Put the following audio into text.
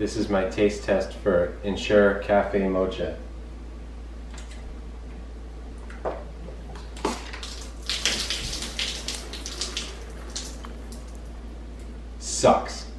This is my taste test for Ensure Cafe Mocha. Sucks.